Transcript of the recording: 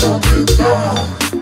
something down.